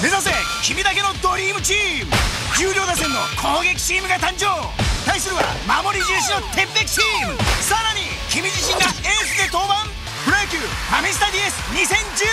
目指せ君だけのドリームチーム。重量打線の攻撃チームが誕生。対するは守り重視の鉄壁チーム。さらに君自身がエースで登板。プロ野球ファミスタ DS2010